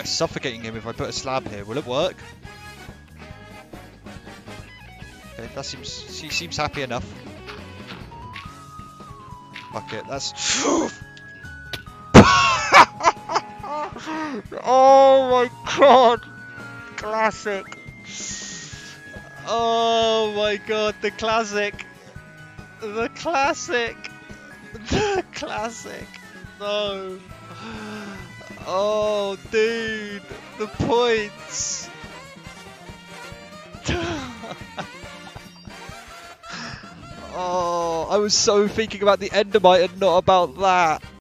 It's suffocating him if I put a slab here. Will it work? Okay, that seems he seems happy enough. Fuck it, that's Oh my god! Classic! Oh my god, the classic! The classic! The classic! No! Oh, dude! The points! oh, I was so thinking about the Endermite and not about that!